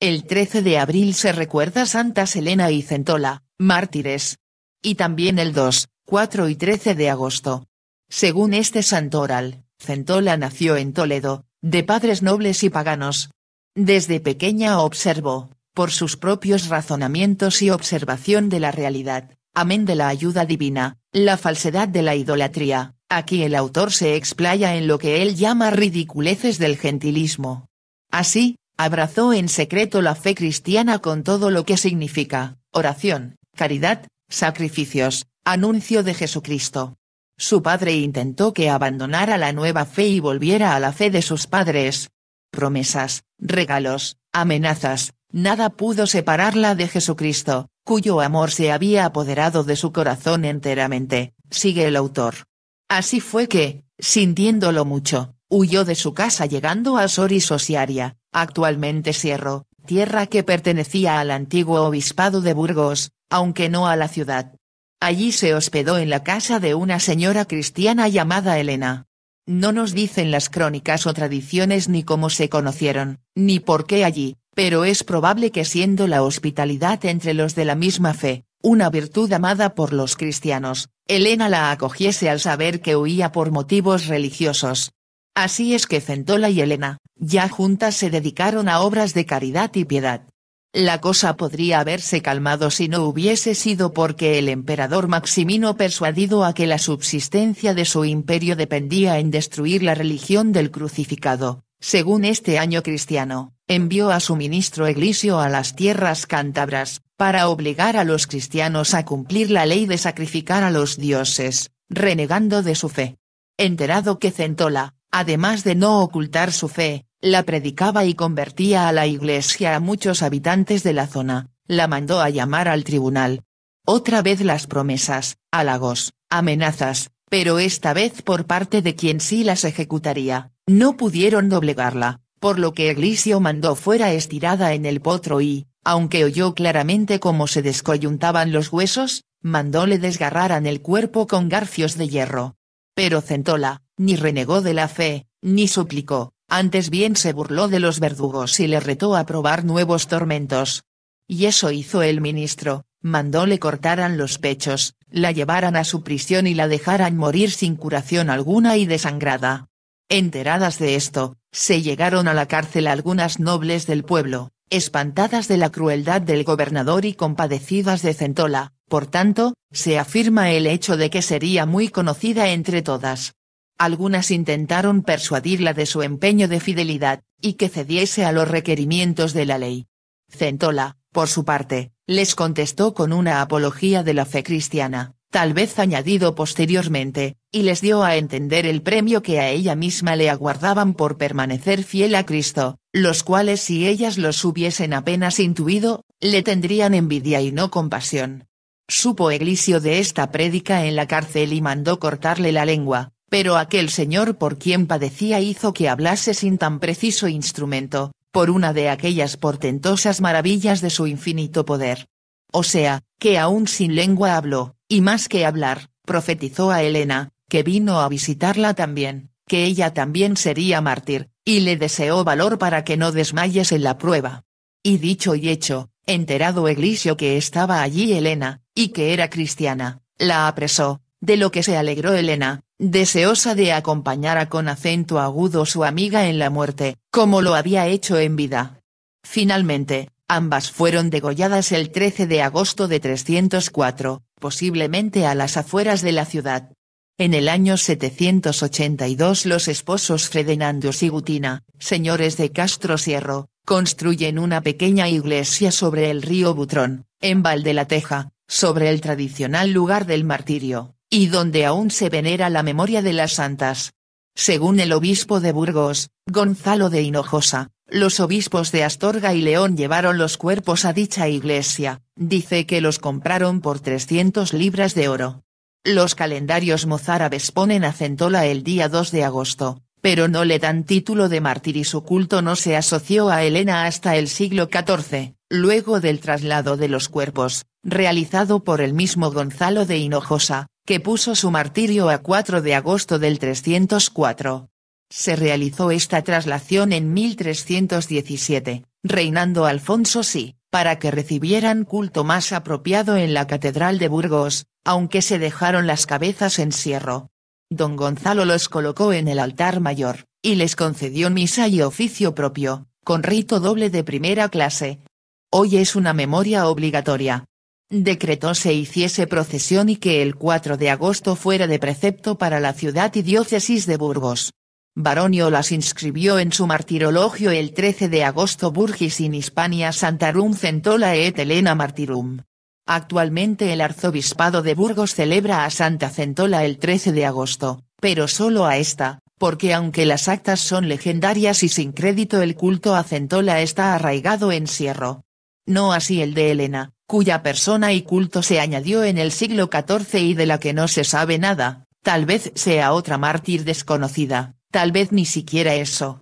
El 13 de abril se recuerda Santas Elena y Centola, mártires. Y también el 2, 4 y 13 de agosto. Según este santoral, Centola nació en Toledo, de padres nobles y paganos. Desde pequeña observó, por sus propios razonamientos y observación de la realidad, amén de la ayuda divina, la falsedad de la idolatría, aquí el autor se explaya en lo que él llama ridiculeces del gentilismo. Así, abrazó en secreto la fe cristiana con todo lo que significa, oración, caridad, sacrificios, anuncio de Jesucristo. Su padre intentó que abandonara la nueva fe y volviera a la fe de sus padres. Promesas, regalos, amenazas, nada pudo separarla de Jesucristo, cuyo amor se había apoderado de su corazón enteramente, sigue el autor. Así fue que, sintiéndolo mucho, huyó de su casa llegando a Soris Osiaria, actualmente Sierro, tierra que pertenecía al antiguo obispado de Burgos, aunque no a la ciudad. Allí se hospedó en la casa de una señora cristiana llamada Elena. No nos dicen las crónicas o tradiciones ni cómo se conocieron, ni por qué allí, pero es probable que siendo la hospitalidad entre los de la misma fe, una virtud amada por los cristianos, Elena la acogiese al saber que huía por motivos religiosos. Así es que Centola y Elena, ya juntas se dedicaron a obras de caridad y piedad. La cosa podría haberse calmado si no hubiese sido porque el emperador Maximino persuadido a que la subsistencia de su imperio dependía en destruir la religión del crucificado, según este año cristiano, envió a su ministro Eglisio a las tierras cántabras, para obligar a los cristianos a cumplir la ley de sacrificar a los dioses, renegando de su fe. Enterado que Centola, además de no ocultar su fe, la predicaba y convertía a la iglesia a muchos habitantes de la zona, la mandó a llamar al tribunal. Otra vez las promesas, halagos, amenazas, pero esta vez por parte de quien sí las ejecutaría, no pudieron doblegarla, por lo que Eglisio mandó fuera estirada en el potro y, aunque oyó claramente cómo se descoyuntaban los huesos, mandóle desgarraran el cuerpo con garfios de hierro. Pero Centola, ni renegó de la fe, ni suplicó, antes bien se burló de los verdugos y le retó a probar nuevos tormentos. Y eso hizo el ministro, mandó le cortaran los pechos, la llevaran a su prisión y la dejaran morir sin curación alguna y desangrada. Enteradas de esto, se llegaron a la cárcel algunas nobles del pueblo, espantadas de la crueldad del gobernador y compadecidas de Centola, por tanto, se afirma el hecho de que sería muy conocida entre todas. Algunas intentaron persuadirla de su empeño de fidelidad, y que cediese a los requerimientos de la ley. Centola, por su parte, les contestó con una apología de la fe cristiana, tal vez añadido posteriormente, y les dio a entender el premio que a ella misma le aguardaban por permanecer fiel a Cristo, los cuales si ellas los hubiesen apenas intuido, le tendrían envidia y no compasión. Supo Eglisio de esta prédica en la cárcel y mandó cortarle la lengua, pero aquel señor por quien padecía hizo que hablase sin tan preciso instrumento, por una de aquellas portentosas maravillas de su infinito poder. O sea, que aún sin lengua habló, y más que hablar, profetizó a Helena, que vino a visitarla también, que ella también sería mártir, y le deseó valor para que no desmayes en la prueba. Y dicho y hecho, enterado Eglisio que estaba allí Helena, y que era cristiana, la apresó, de lo que se alegró Helena, deseosa de acompañar a con acento agudo su amiga en la muerte, como lo había hecho en vida. Finalmente, ambas fueron degolladas el 13 de agosto de 304, posiblemente a las afueras de la ciudad. En el año 782 los esposos Fredenandos y Gutina, señores de Castro Sierro, construyen una pequeña iglesia sobre el río Butrón, en Teja, sobre el tradicional lugar del martirio y donde aún se venera la memoria de las santas. Según el obispo de Burgos, Gonzalo de Hinojosa, los obispos de Astorga y León llevaron los cuerpos a dicha iglesia, dice que los compraron por 300 libras de oro. Los calendarios mozárabes ponen a Centola el día 2 de agosto, pero no le dan título de mártir y su culto no se asoció a Helena hasta el siglo XIV, luego del traslado de los cuerpos, realizado por el mismo Gonzalo de Hinojosa, que puso su martirio a 4 de agosto del 304. Se realizó esta traslación en 1317, reinando Alfonso sí, para que recibieran culto más apropiado en la Catedral de Burgos, aunque se dejaron las cabezas en cierro. Don Gonzalo los colocó en el altar mayor, y les concedió misa y oficio propio, con rito doble de primera clase. Hoy es una memoria obligatoria. Decretó se hiciese procesión y que el 4 de agosto fuera de precepto para la ciudad y diócesis de Burgos. Baronio las inscribió en su martirologio el 13 de agosto Burgis in Hispania Santarum Centola et Helena Martirum. Actualmente el arzobispado de Burgos celebra a Santa Centola el 13 de agosto, pero solo a esta, porque aunque las actas son legendarias y sin crédito el culto a Centola está arraigado en Sierro. No así el de Helena, cuya persona y culto se añadió en el siglo XIV y de la que no se sabe nada, tal vez sea otra mártir desconocida, tal vez ni siquiera eso.